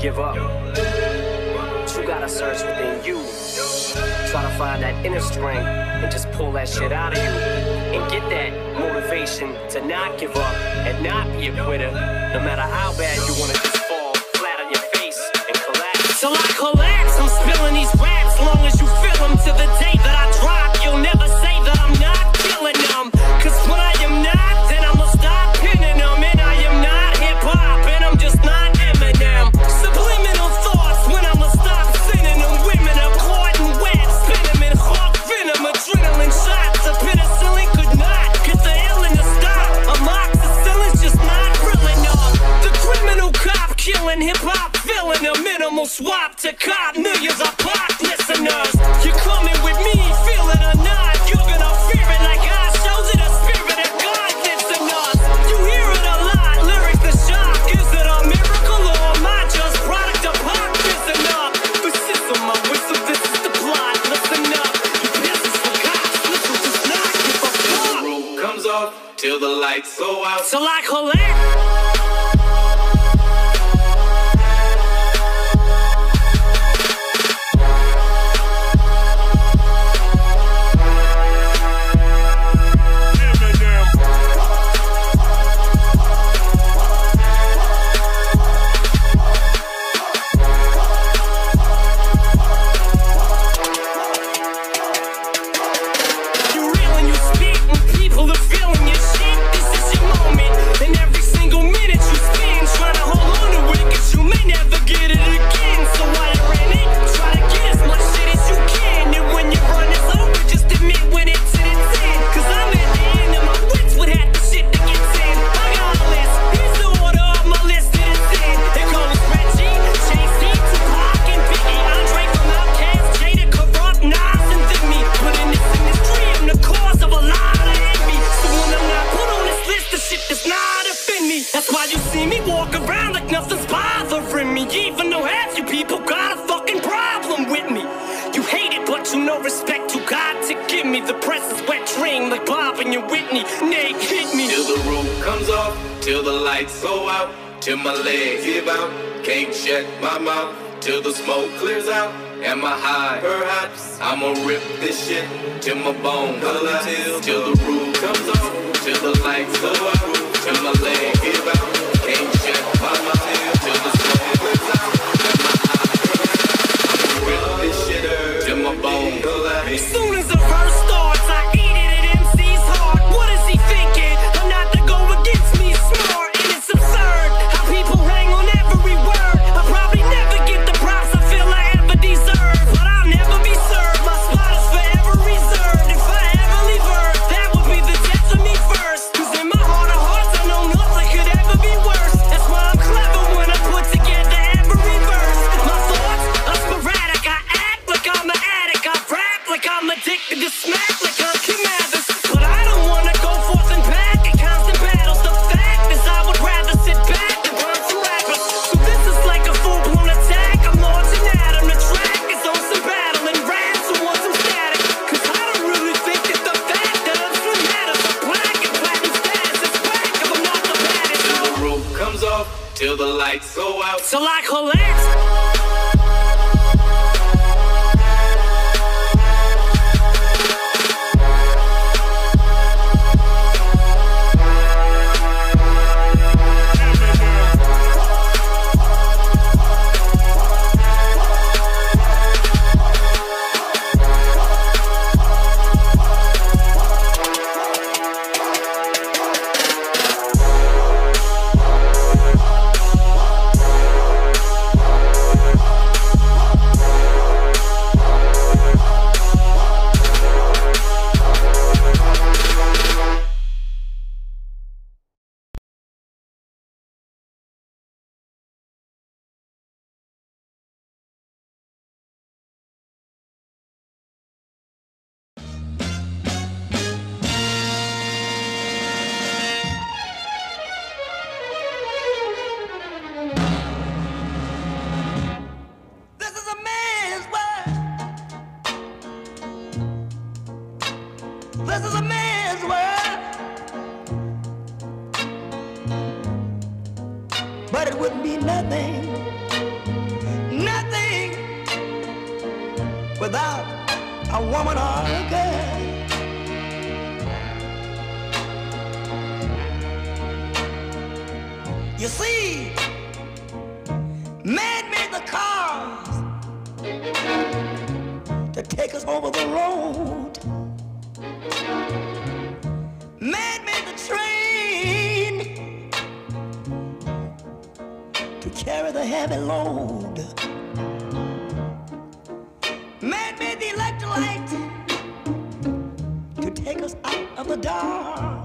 give up. But you gotta search within you. Try to find that inner strength and just pull that shit out of you. And get that motivation to not give up and not be a quitter. No matter how bad you wanna just fall flat on your face and collapse. Till I collapse, I'm spilling these raps long as you feel them to the day. till the lights go out. So like, hilarious. respect to God to give me. The press wet dream like Bob and your Whitney. Nate hit me. Till the roof comes off, till the lights go out, till my legs give out. Can't shut my mouth till the smoke clears out. Am I high? Perhaps I'ma rip this shit till my bone collapse. Till the roof comes off, till the lights go out. comes off till the lights go out. So like collapse. Man made the cars to take us over the road. Man made the train to carry the heavy load. Man made the electric light to take us out of the dark.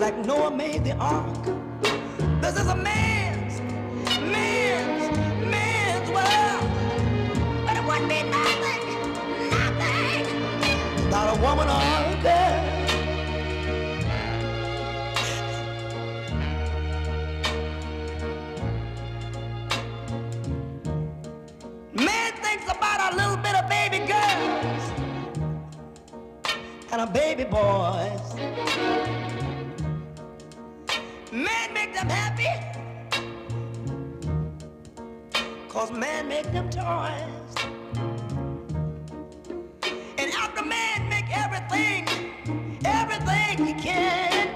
Like Noah made the ark. This is a man's, man's, man's world. But it wouldn't be nothing, nothing without a woman or a girl. Man thinks about a little bit of baby girls and a baby boys. Man make them happy, cause man make them toys. And after man make everything, everything he can,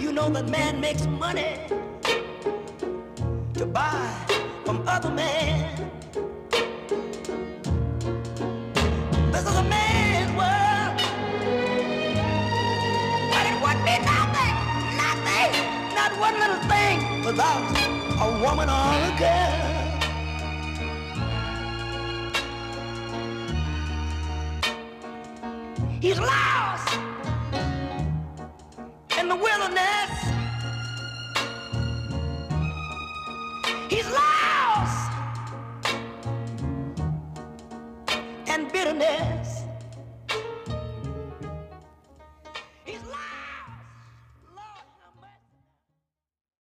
you know that man makes money one little thing without a woman or a girl. He's lost